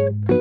Thank you.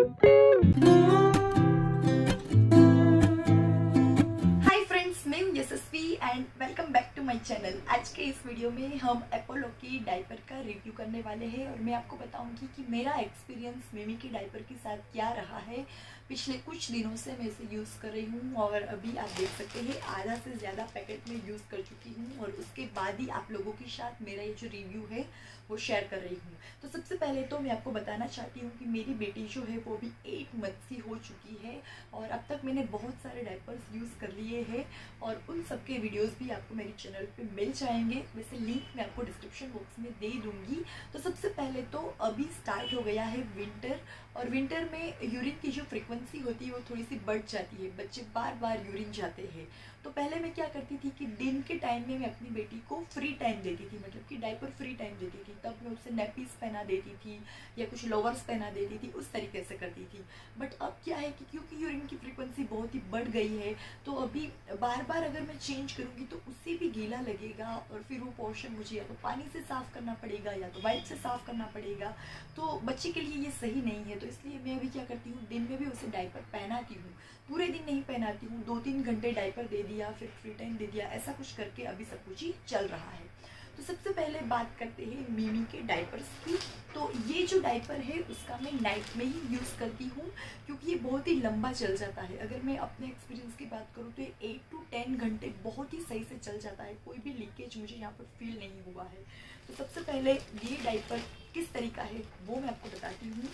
आज के इस वीडियो में हम अपोलो की डायपर का रिव्यू करने वाले हैं और मैं आपको बताऊँगी कि मेरा एक्सपीरियंस मिमी की डायपर के साथ क्या रहा है। पिछले कुछ दिनों से मैं इसे यूज़ कर रही हूँ और अभी आप देख सकते हैं, आधा से ज़्यादा पैकेट में यूज़ कर चुकी हूँ और उसके बाद ही आप लोगों के साथ मेरा ये जो रिव्यू है, वो शेयर कर रही हूँ। तो सबसे पहले तो मैं आपको बताना चाहती हूँ कि मेरी बेटी जो है, वो भी एट मंथ की हो चुकी है और अब तक मैंने बहुत सारे डायपर्स यूज़ कर लिए हैं और उन सबके वीडियोज़ भी आपको मेरे चैनल पर मिल जाएँगे। वैसे लिंक मैं आपको डिस्क्रिप्शन बॉक्स में दे दूँगी। तो सबसे पहले तो अभी स्टार्ट हो गया है विंटर और विंटर में यूरिन की जो फ्रिक्वेंसी होती है, वो थोड़ी सी बढ़ जाती है। बच्चे बार बार यूरिन जाते हैं। तो पहले मैं क्या करती थी कि दिन के टाइम में मैं अपनी बेटी को फ्री टाइम देती थी। मतलब कि डाइपर फ्री टाइम देती थी। तब मैं उसे नेपीज पहना देती थी या कुछ लोवर्स पहना देती थी। उस तरीके से करती थी। बट अब क्या है कि क्योंकि यूरिन की फ्रिक्वेंसी बहुत ही बढ़ गई है तो अभी बार बार अगर मैं चेंज करूँगी तो उससे भी गीला लगेगा। और फिर वो पोर्शन मुझे या तो पानी से साफ़ करना पड़ेगा या तो वाइप से साफ़ करना पड़ेगा। तो बच्चे के लिए ये सही नहीं है तो इसलिए मैं अभी क्या करती हूँ, दिन में भी उसे डाइपर पहनाती हूँ। पूरे दिन नहीं पहनाती हूँ दो तीन घंटे डाइपर दे दिया, फिर फ्री टाइम दे दिया, ऐसा कुछ करके अभी सब कुछ ही चल रहा है। तो सबसे पहले बात करते हैं मिमी के डायपर्स की। तो ये जो डायपर है, उसका मैं नाइट में ही यूज़ करती हूँ, क्योंकि ये बहुत ही लंबा चल जाता है। अगर मैं अपने एक्सपीरियंस की बात करूँ तो ये एट टू टेन घंटे बहुत ही सही से चल जाता है। कोई भी लीकेज मुझे यहाँ पर फील नहीं हुआ है। तो सबसे पहले ये डाइपर किस तरीका है, वो मैं आपको बताती हूँ।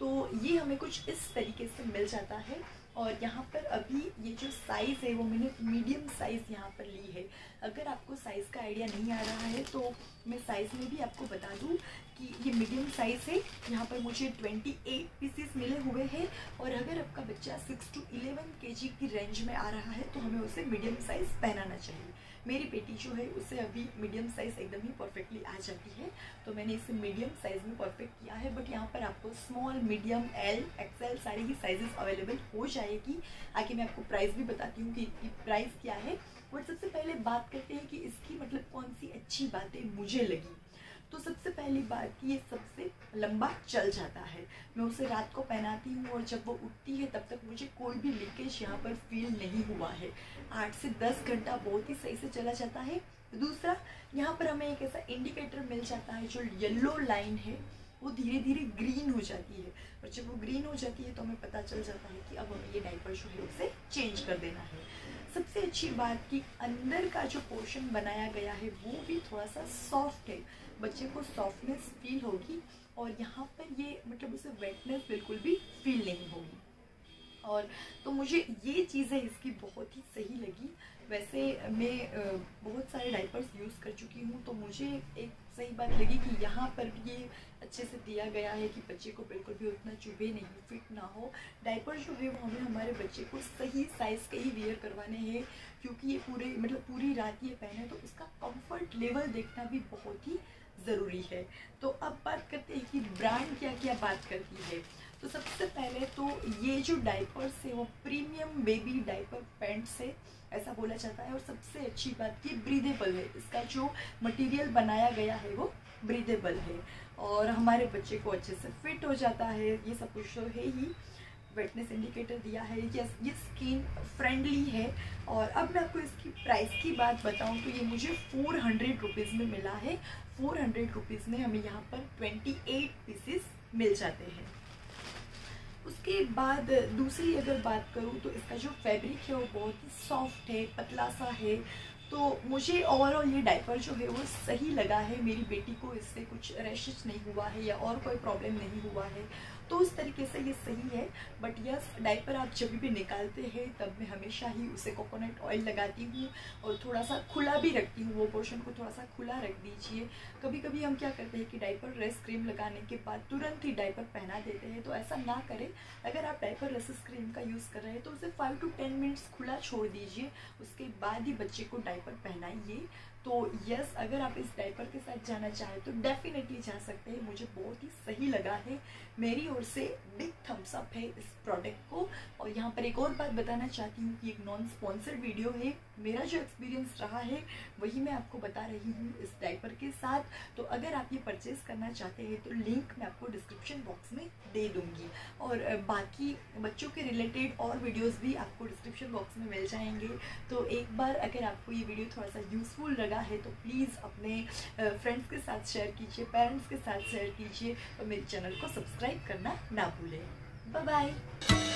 तो ये हमें कुछ इस तरीके से मिल जाता है। और यहाँ पर अभी ये जो साइज़ है, वो मैंने मीडियम साइज़ यहाँ पर ली है। अगर आपको साइज़ का आइडिया नहीं आ रहा है तो मैं साइज़ में भी आपको बता दूँ कि ये मीडियम साइज़ है। यहाँ पर मुझे 28 पीसेस मिले हुए हैं और अगर आपका बच्चा 6 टू 11 केजी की रेंज में आ रहा है तो हमें उसे मीडियम साइज़ पहनाना चाहिए। मेरी बेटी जो है, उसे अभी मीडियम साइज़ एकदम ही परफेक्टली आ जाती है। तो मैंने इसे मीडियम साइज़ में परफेक्ट किया है बट यहाँ पर आपको स्मॉल मीडियम एल एक्सएल सारी ही साइजेस अवेलेबल हो जाएगी। आगे मैं आपको प्राइस भी बताती हूँ कि इसकी प्राइस क्या है। बट सबसे पहले बात करते हैं कि इसकी मतलब कौन सी अच्छी बातें मुझे लगी। तो सबसे पहली बात कि ये सबसे लंबा चल जाता है। मैं उसे रात को पहनाती हूँ और जब वो उठती है, तब तक मुझे कोई भी लीकेज यहाँ पर फील नहीं हुआ है। आठ से दस घंटा बहुत ही सही से चला जाता है। दूसरा, यहाँ पर हमें एक ऐसा इंडिकेटर मिल जाता है जो येल्लो लाइन है, वो धीरे धीरे ग्रीन हो जाती है। और जब वो ग्रीन हो जाती है तो हमें पता चल जाता है कि अब हमें ये डाइपर जो है उसे चेंज कर देना है। सबसे अच्छी बात कि अंदर का जो पोर्शन बनाया गया है, वो भी थोड़ा सा सॉफ्ट है। बच्चे को सॉफ्टनेस फील होगी और यहाँ पर ये मतलब उसे वेटनेस बिल्कुल भी फील नहीं होगी। और तो मुझे ये चीज़ें इसकी बहुत ही सही लगी। वैसे मैं बहुत सारे डाइपर्स यूज़ कर चुकी हूँ तो मुझे एक सही बात लगी कि यहाँ पर भी ये अच्छे से दिया गया है कि बच्चे को बिल्कुल भी उतना चुभे नहीं फिट ना हो। डाइपर जो है वो हमें हमारे बच्चे को सही साइज़ के ही वेयर करवाने हैं, क्योंकि ये पूरे मतलब पूरी रात ये पहने तो उसका कंफर्ट लेवल देखना भी बहुत ही ज़रूरी है। तो अब बात करते हैं कि ब्रांड क्या क्या बात करती है। तो सबसे पहले तो ये जो डाइपर्स है, वो प्रीमियम बेबी डाइपर पैंट्स है, ऐसा बोला जाता है। और सबसे अच्छी बात ये ब्रीदेबल है। इसका जो मटेरियल बनाया गया है, वो ब्रीदेबल है। और हमारे बच्चे को अच्छे से फिट हो जाता है, ये सब कुछ तो है ही। वेटनेस इंडिकेटर दिया है। यस ये स्किन फ्रेंडली है। और अब मैं आपको इसकी प्राइस की बात बताऊँ तो ये मुझे फोर हंड्रेड रुपीज़ में मिला है। फोर हंड्रेड रुपीज़ में हमें यहाँ पर ट्वेंटी एट पीसेस मिल जाते हैं। उसके बाद दूसरी अगर बात करूँ तो इसका जो फैब्रिक है वो बहुत ही सॉफ्ट है, पतला सा है। तो मुझे ओवरऑल ये डायपर जो है वो सही लगा है। मेरी बेटी को इससे कुछ रैशेज नहीं हुआ है या और कोई प्रॉब्लम नहीं हुआ है। तो उस तरीके से ये सही है बट यस डाइपर आप जब भी निकालते हैं, तब मैं हमेशा ही उसे कोकोनट ऑयल लगाती हूँ और थोड़ा सा खुला भी रखती हूँ, वो पोर्शन को थोड़ा सा खुला रख दीजिए। कभी कभी हम क्या करते हैं कि डाइपर रेस क्रीम लगाने के बाद तुरंत ही डाइपर पहना देते हैं तो ऐसा ना करें। अगर आप डाइपर रेसिस क्रीम का यूज़ कर रहे हैं तो उसे फाइव टू टेन मिनट्स खुला छोड़ दीजिए, उसके बाद ही बच्चे को डाइपर पहनाइए। तो यस अगर आप इस डाइपर के साथ जाना चाहें तो डेफिनेटली जा सकते हैं। मुझे बहुत ही सही लगा है। मेरी ओर से बिग थम्स अप है इस प्रोडक्ट को। और यहाँ पर एक और बात बताना चाहती हूँ कि एक नॉन स्पॉन्सर्ड वीडियो है। मेरा जो एक्सपीरियंस रहा है, वही मैं आपको बता रही हूँ इस डाइपर के साथ। तो अगर आप ये परचेज करना चाहते हैं तो लिंक मैं आपको डिस्क्रिप्शन बॉक्स में दे दूँगी। और बाकी बच्चों के रिलेटेड और वीडियोज़ भी आपको डिस्क्रिप्शन बॉक्स में मिल जाएँगे। तो एक बार अगर आपको ये वीडियो थोड़ा सा यूज़फुल लगा है तो प्लीज़ अपने फ्रेंड्स के साथ शेयर कीजिए पेरेंट्स के साथ शेयर कीजिए, और मेरे चैनल को सब्सक्राइब करना ना भूलें। 拜拜。